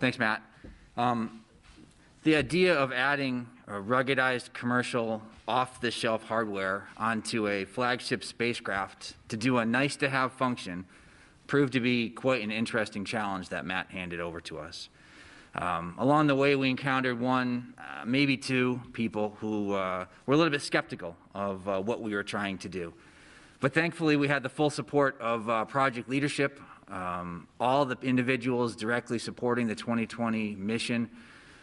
Thanks, Matt. Um, The idea of adding ruggedized commercial off-the-shelf hardware onto a flagship spacecraft to do a nice-to-have function proved to be quite an interesting challenge that Matt handed over to us. Um, Along the way, we encountered one, uh, maybe two people who uh, were a little bit skeptical of uh, what we were trying to do. But thankfully, we had the full support of uh, project leadership, um, all the individuals directly supporting the 2020 mission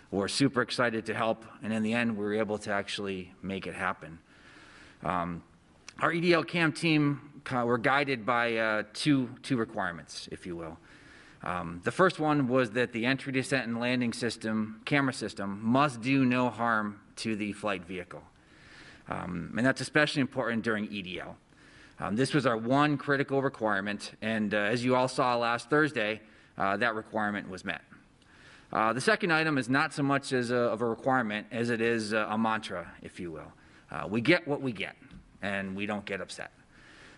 were super excited to help, and in the end, we were able to actually make it happen. Um, Our EDL CAM team uh, were guided by uh, two, two requirements, if you will. Um, The first one was that the entry, descent, and landing system, camera system, must do no harm to the flight vehicle. Um, And that's especially important during EDL. Um, This was our one critical requirement, and uh, as you all saw last Thursday, uh, that requirement was met. Uh, The second item is not so much as a, of a requirement as it is a, a mantra, if you will. Uh, we get what we get, and we don't get upset.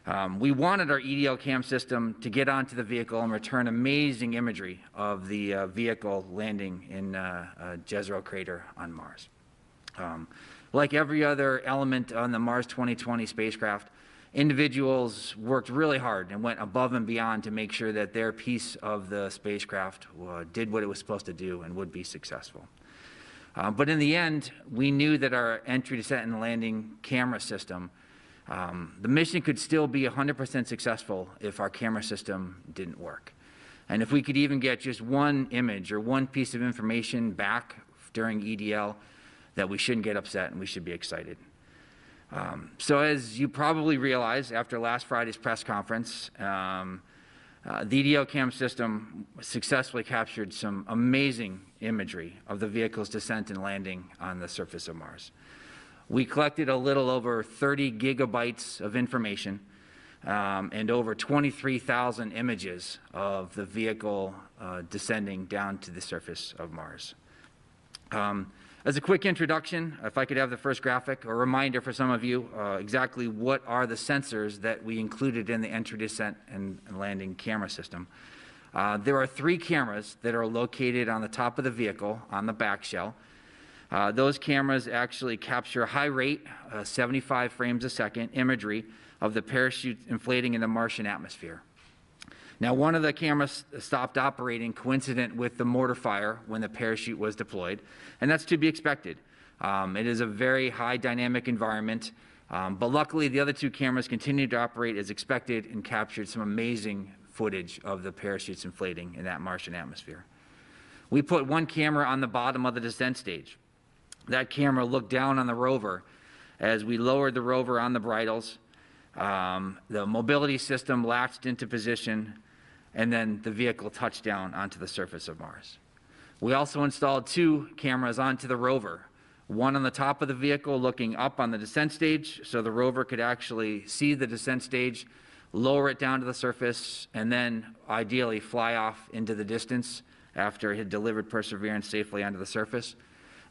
Um, we wanted our EDL cam system to get onto the vehicle and return amazing imagery of the uh, vehicle landing in uh, uh, Jezero crater on Mars. Um, like every other element on the Mars 2020 spacecraft, individuals worked really hard and went above and beyond to make sure that their piece of the spacecraft uh, did what it was supposed to do and would be successful. Uh, but in the end, we knew that our entry, descent, and landing camera system, um, the mission could still be 100% successful if our camera system didn't work. And if we could even get just one image or one piece of information back during EDL, that we shouldn't get upset and we should be excited. Um, so as you probably realize after last Friday's press conference, um, uh, the EDL cam system successfully captured some amazing imagery of the vehicle's descent and landing on the surface of Mars. We collected a little over 30 gigabytes of information um, and over 23,000 images of the vehicle uh, descending down to the surface of Mars. Um, as a quick introduction, if I could have the first graphic, a reminder for some of you uh, exactly what are the sensors that we included in the entry, descent, and, and landing camera system. Uh, there are three cameras that are located on the top of the vehicle on the back shell. Uh, those cameras actually capture high rate, uh, 75 frames a second imagery of the parachute inflating in the Martian atmosphere. Now, one of the cameras stopped operating coincident with the mortar fire when the parachute was deployed, and that's to be expected. Um, it is a very high dynamic environment, um, but luckily the other two cameras continued to operate as expected and captured some amazing footage of the parachutes inflating in that Martian atmosphere. We put one camera on the bottom of the descent stage. That camera looked down on the rover as we lowered the rover on the bridles. Um, the mobility system latched into position, and then the vehicle touched down onto the surface of Mars. We also installed two cameras onto the rover, one on the top of the vehicle looking up on the descent stage so the rover could actually see the descent stage, lower it down to the surface, and then ideally fly off into the distance after it had delivered Perseverance safely onto the surface.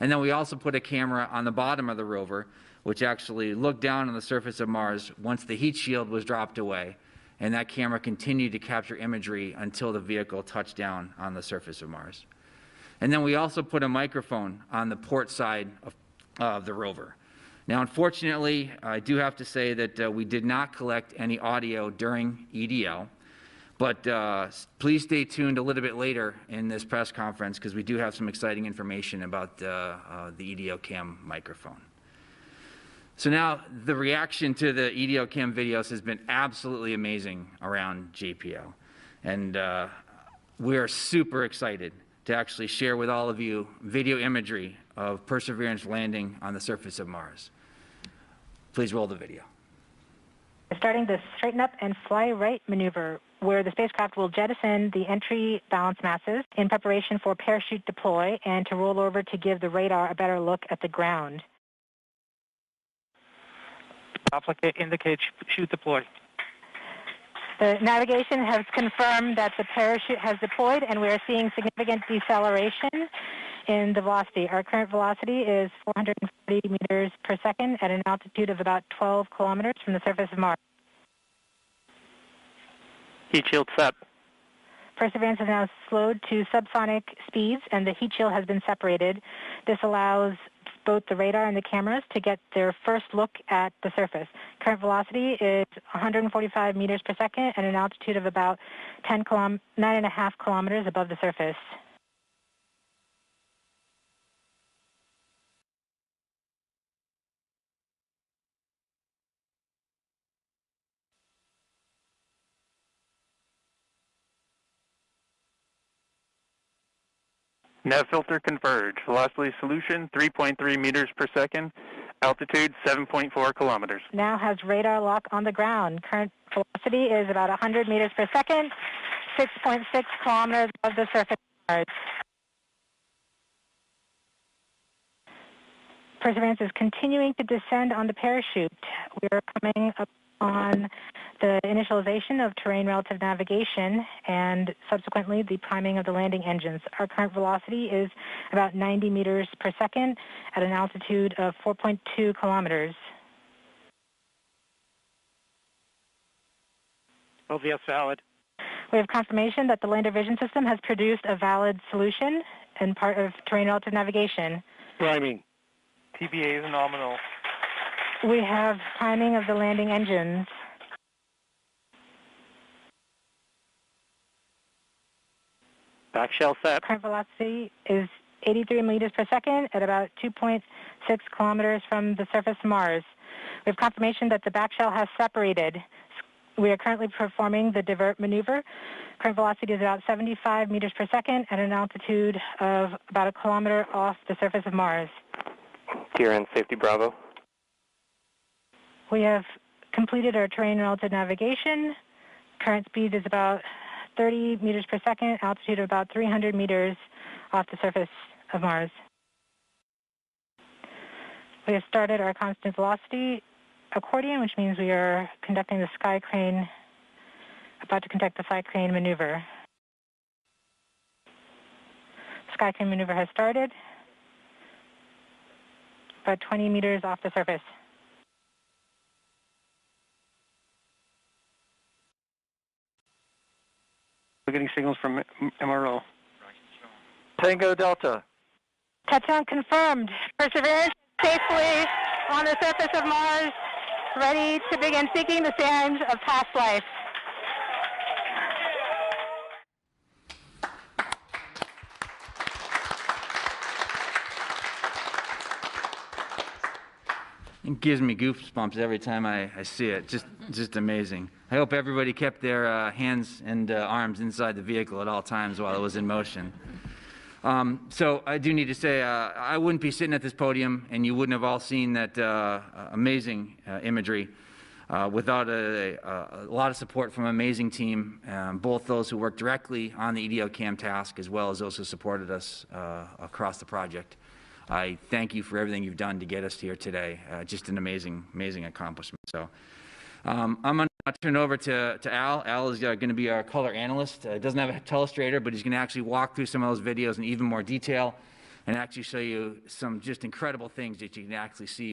And then we also put a camera on the bottom of the rover, which actually looked down on the surface of Mars once the heat shield was dropped away. And that camera continued to capture imagery until the vehicle touched down on the surface of Mars. And then we also put a microphone on the port side of, uh, the rover. Now, unfortunately, I do have to say that uh, we did not collect any audio during EDL. But uh, please stay tuned a little bit later in this press conference because we do have some exciting information about uh, uh, the EDL cam microphone. So now the reaction to the EDL cam videos has been absolutely amazing around JPL. And uh, we are super excited to actually share with all of you video imagery of Perseverance landing on the surface of Mars. Please roll the video. Starting the straighten up and fly right maneuver, where the spacecraft will jettison the entry balance masses in preparation for parachute deploy and to roll over to give the radar a better look at the ground. Applicate indicates chute deploy. The navigation has confirmed that the parachute has deployed and we are seeing significant deceleration in the velocity. Our current velocity is 440 meters per second at an altitude of about 12 kilometers from the surface of Mars. Heat shield sep. Perseverance is now slowed to subsonic speeds and the heat shield has been separated. This allows both the radar and the cameras to get their first look at the surface. Current velocity is 145 meters per second at an altitude of about 10 kilom- 9.5 kilometers above the surface. Filter converge. Velocity solution 3.3 meters per second. Altitude 7.4 kilometers. Now has radar lock on the ground. Current velocity is about 100 meters per second, 6.6 kilometers above the surface. Perseverance is continuing to descend on the parachute. We are coming up on the initialization of terrain relative navigation and subsequently the priming of the landing engines. Our current velocity is about 90 meters per second at an altitude of 4.2 kilometers. LVS valid. We have confirmation that the lander vision system has produced a valid solution and part of terrain relative navigation. Priming. TBA is nominal. We have priming of the landing engines. Back shell sep. Current velocity is 83 meters per second at about 2.6 kilometers from the surface of Mars. We have confirmation that the back shell has separated. We are currently performing the divert maneuver. Current velocity is about 75 meters per second at an altitude of about a kilometer off the surface of Mars. Kieran, safety Bravo. We have completed our terrain relative navigation. Current speed is about 30 meters per second, altitude of about 300 meters off the surface of Mars. We have started our constant velocity accordion, which means we are conducting the sky crane, about to conduct the sky crane maneuver. Sky crane maneuver has started, about 20 meters off the surface. We're getting signals from MRO. Tango Delta. Touchdown confirmed. Perseverance safely on the surface of Mars, ready to begin seeking the signs of past life. It gives me goosebumps every time I, I see it. Just, just amazing. I hope everybody kept their uh, hands and uh, arms inside the vehicle at all times while it was in motion. Um, so I do need to say, uh, I wouldn't be sitting at this podium, and you wouldn't have all seen that uh, amazing uh, imagery uh, without a, a, a lot of support from an amazing team, um, both those who worked directly on the EDL CAM task as well as those who supported us across the project. I thank you for everything you've done to get us here today. Uh, just an amazing, amazing accomplishment. So um, I'm going to turn it over to, to Al. Al is uh, going to be our color analyst. Uh, doesn't have a telestrator, but he's going to actually walk through some of those videos in even more detail and actually show you some just incredible things that you can actually see